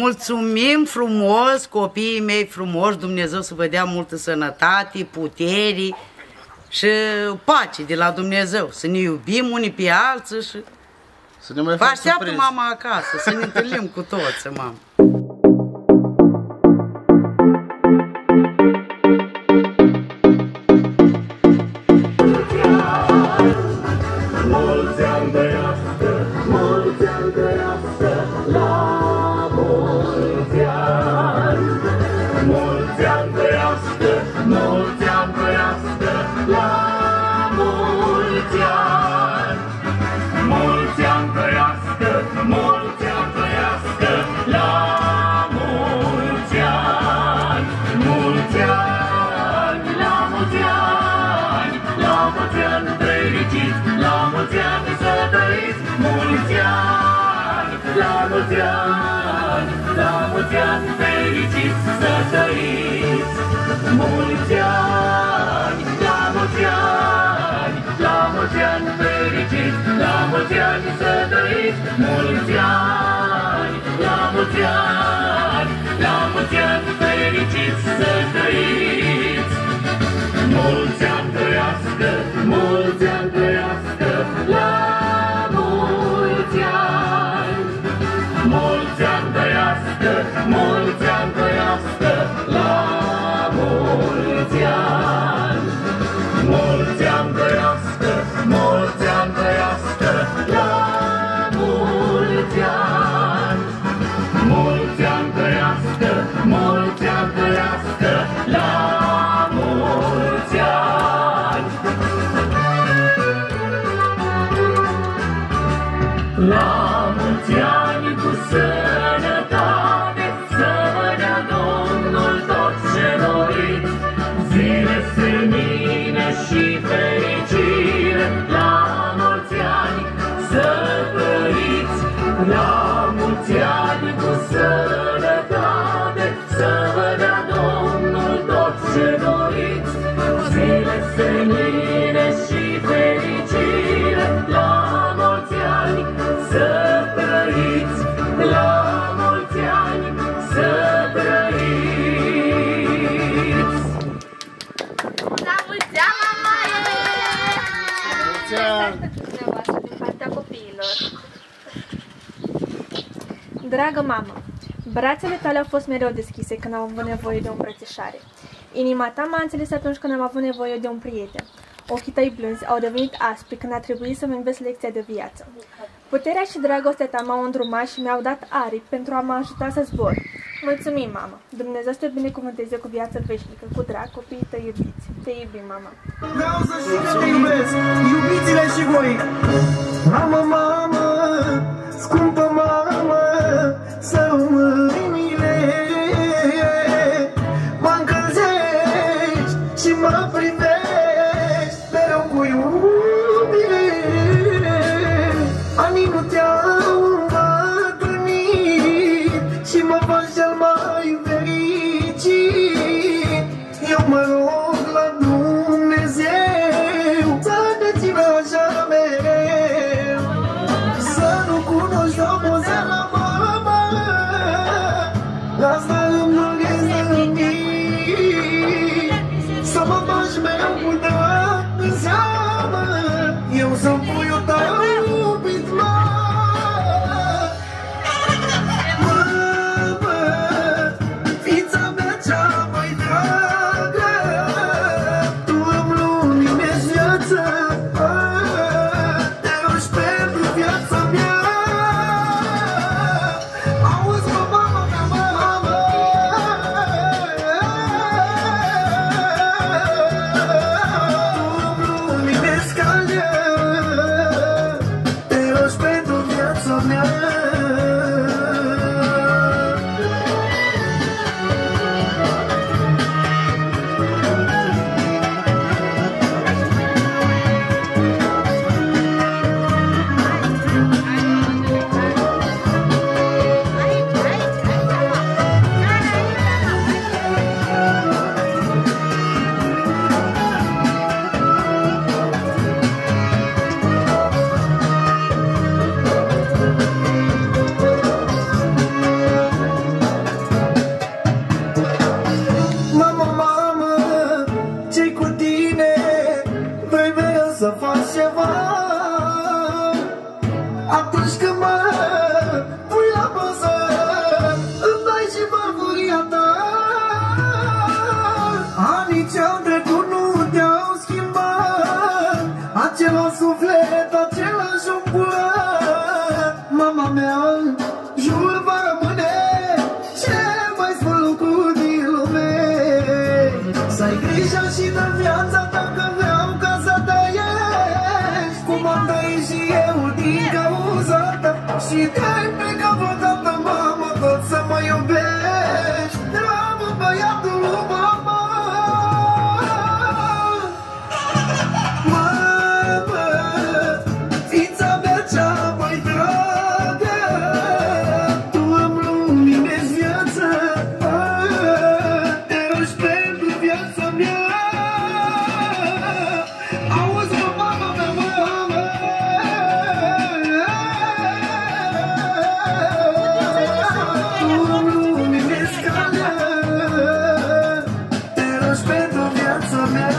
Mulțumim frumos, copiii mei frumoși, Dumnezeu să vă dea multă sănătate, putere și pace de la Dumnezeu. Să ne iubim unii pe alții și Să ne mai vă fac așteaptă surprize. mama acasă, să ne întâlnim cu toți, mama. Mulți ani trăiască, fericiți, la mulți ani să trăiți, mulți ani, la mulți ani, la mulți ani fericiți să trăiți, mulți ani, la mulți ani, la mulți ani fericiți, la mulți ani să trăiți, mulți ani, La mulți ani cu sănătate, să vă dea Domnul tot ce doriți, zile senine și fericire, la mulți ani să trăiți, la mulți ani cu sănătate, să vă dea Domnul tot ce doriți, Dumneavoastră din partea copiilor. Dragă mamă, brațele tale au fost mereu deschise când am avut nevoie de o îmbrățișare. Inima ta m-a înțeles atunci când am avut nevoie de un prieten. Ochii tăi blânzi au devenit aspri când a trebuit să-mi înveți lecția de viață. Puterea și dragostea ta m-au îndrumat și mi-au dat aripi pentru a mă ajuta să zbor. Mulțumim, mamă! Dumnezeu să te binecuvânteze cu viață veșnică, cu drag, copiii tăi iubiți. Te iubim, mama! Vreau să știi că te iubesc, iubițile și voi Mamă, mamă, scumpă Deus ampara. să faci ceva. Atunci când mă she died pentru viața mea.